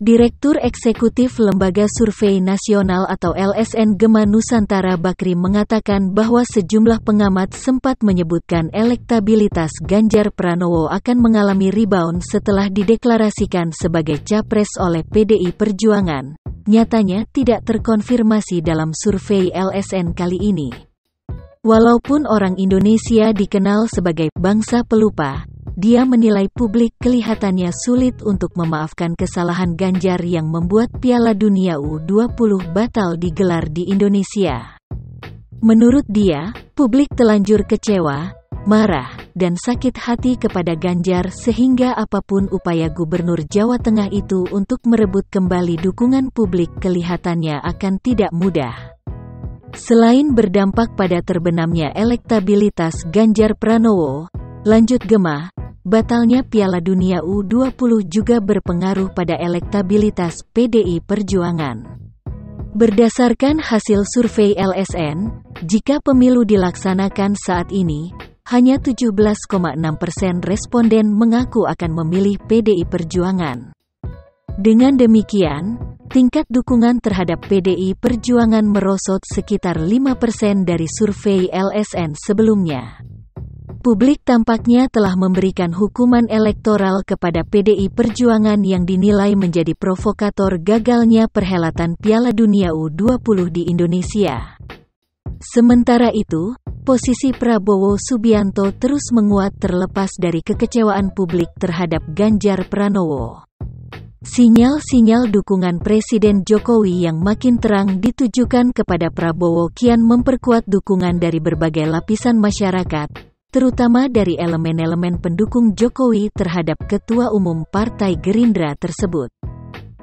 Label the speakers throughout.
Speaker 1: Direktur Eksekutif Lembaga Survei Nasional atau LSN Gema Nusantara Bakri mengatakan bahwa sejumlah pengamat sempat menyebutkan elektabilitas Ganjar Pranowo akan mengalami rebound setelah dideklarasikan sebagai capres oleh PDI Perjuangan. Nyatanya tidak terkonfirmasi dalam survei LSN kali ini. Walaupun orang Indonesia dikenal sebagai bangsa pelupa, dia menilai publik kelihatannya sulit untuk memaafkan kesalahan Ganjar yang membuat Piala Dunia U20 batal digelar di Indonesia. Menurut dia, publik telanjur kecewa, marah, dan sakit hati kepada Ganjar sehingga apa pun upaya Gubernur Jawa Tengah itu untuk merebut kembali dukungan publik kelihatannya akan tidak mudah. Selain berdampak pada terbenamnya elektabilitas Ganjar Pranowo, lanjut Gemah, batalnya Piala Dunia U20 juga berpengaruh pada elektabilitas PDI Perjuangan. Berdasarkan hasil survei LSN, jika pemilu dilaksanakan saat ini, hanya 17,6 persen responden mengaku akan memilih PDI Perjuangan. Dengan demikian, tingkat dukungan terhadap PDI Perjuangan merosot sekitar 5 persen dari survei LSN sebelumnya. Publik tampaknya telah memberikan hukuman elektoral kepada PDI Perjuangan yang dinilai menjadi provokator gagalnya perhelatan Piala Dunia U20 di Indonesia. Sementara itu, posisi Prabowo Subianto terus menguat terlepas dari kekecewaan publik terhadap Ganjar Pranowo. Sinyal-sinyal dukungan Presiden Jokowi yang makin terang ditujukan kepada Prabowo kian memperkuat dukungan dari berbagai lapisan masyarakat, terutama dari elemen-elemen pendukung Jokowi terhadap Ketua Umum Partai Gerindra tersebut.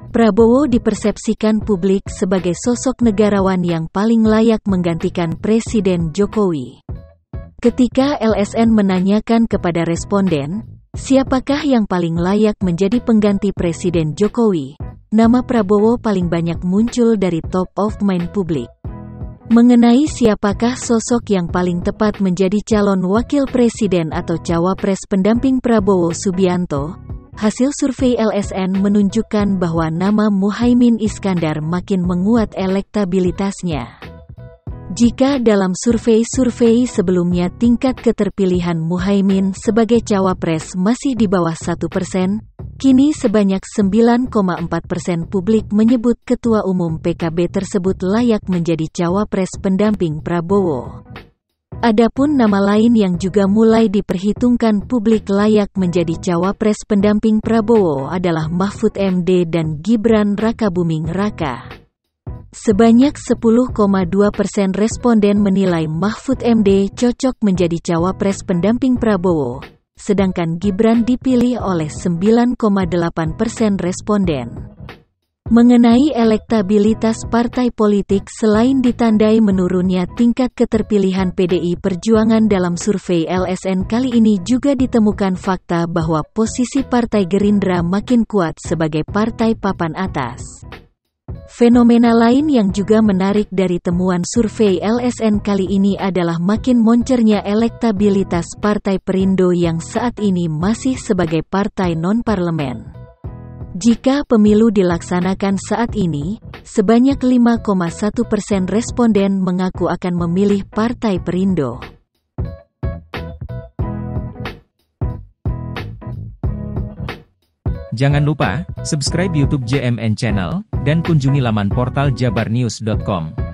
Speaker 1: Prabowo dipersepsikan publik sebagai sosok negarawan yang paling layak menggantikan Presiden Jokowi. Ketika LSN menanyakan kepada responden, siapakah yang paling layak menjadi pengganti Presiden Jokowi, nama Prabowo paling banyak muncul dari top of mind publik. Mengenai siapakah sosok yang paling tepat menjadi calon wakil presiden atau cawapres pendamping Prabowo Subianto, hasil survei LSN menunjukkan bahwa nama Muhaimin Iskandar makin menguat elektabilitasnya. Jika dalam survei-survei sebelumnya tingkat keterpilihan Muhaimin sebagai cawapres masih di bawah satu persen, Kini sebanyak 9,4 persen publik menyebut Ketua Umum PKB tersebut layak menjadi cawapres pendamping Prabowo. Adapun nama lain yang juga mulai diperhitungkan publik layak menjadi cawapres pendamping Prabowo adalah Mahfud MD dan Gibran Rakabuming Raka. Sebanyak 10,2 persen responden menilai Mahfud MD cocok menjadi cawapres pendamping Prabowo, sedangkan Gibran dipilih oleh 9,8 persen responden. Mengenai elektabilitas partai politik selain ditandai menurunnya tingkat keterpilihan PDI Perjuangan dalam survei LSN kali ini juga ditemukan fakta bahwa posisi Partai Gerindra makin kuat sebagai partai papan atas. Fenomena lain yang juga menarik dari temuan survei LSN kali ini adalah makin moncernya elektabilitas Partai Perindo yang saat ini masih sebagai partai non-parlemen. Jika pemilu dilaksanakan saat ini, sebanyak 5,1 persen responden mengaku akan memilih Partai Perindo.
Speaker 2: Jangan lupa, subscribe YouTube JMN Channel, dan kunjungi laman portal jabarnews.com.